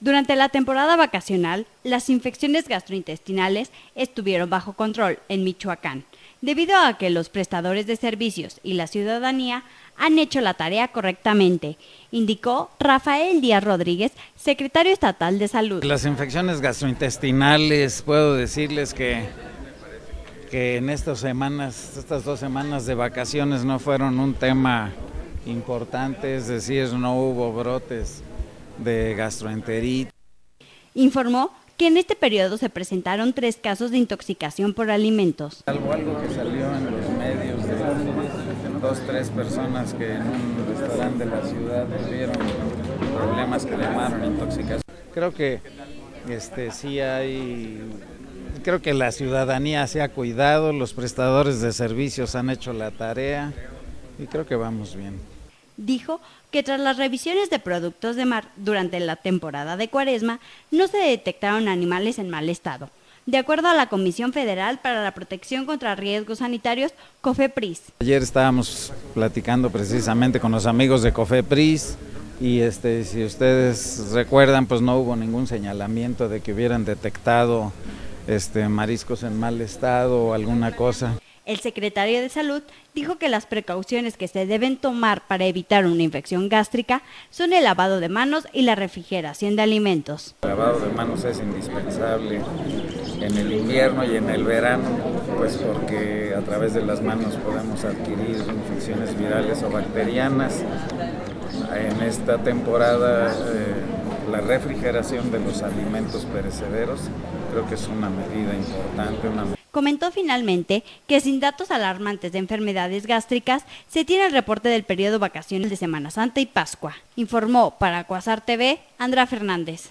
Durante la temporada vacacional, las infecciones gastrointestinales estuvieron bajo control en Michoacán, debido a que los prestadores de servicios y la ciudadanía han hecho la tarea correctamente, indicó Rafael Díaz Rodríguez, secretario estatal de salud. Las infecciones gastrointestinales, puedo decirles que, que en estas semanas, estas dos semanas de vacaciones no fueron un tema importante, es decir, no hubo brotes de gastroenteritis. Informó que en este periodo se presentaron tres casos de intoxicación por alimentos. Algo, algo que salió en los medios de dos, tres personas que en un restaurante de la ciudad tuvieron problemas que llamaron intoxicación. Creo que este sí hay creo que la ciudadanía se ha cuidado, los prestadores de servicios han hecho la tarea y creo que vamos bien dijo que tras las revisiones de productos de mar durante la temporada de cuaresma no se detectaron animales en mal estado. De acuerdo a la Comisión Federal para la Protección contra Riesgos Sanitarios, COFEPRIS. Ayer estábamos platicando precisamente con los amigos de COFEPRIS y este, si ustedes recuerdan, pues no hubo ningún señalamiento de que hubieran detectado este, mariscos en mal estado o alguna cosa. El secretario de Salud dijo que las precauciones que se deben tomar para evitar una infección gástrica son el lavado de manos y la refrigeración de alimentos. El lavado de manos es indispensable en el invierno y en el verano, pues porque a través de las manos podemos adquirir infecciones virales o bacterianas. En esta temporada eh, la refrigeración de los alimentos perecederos creo que es una medida importante, Comentó finalmente que sin datos alarmantes de enfermedades gástricas se tiene el reporte del periodo vacaciones de Semana Santa y Pascua. Informó para Cuasar TV Andra Fernández.